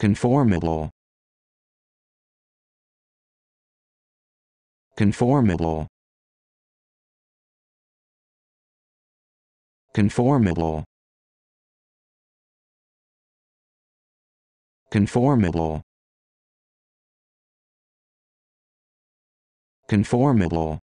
conformable. Conformable. Conformable. Conformable. Conformable.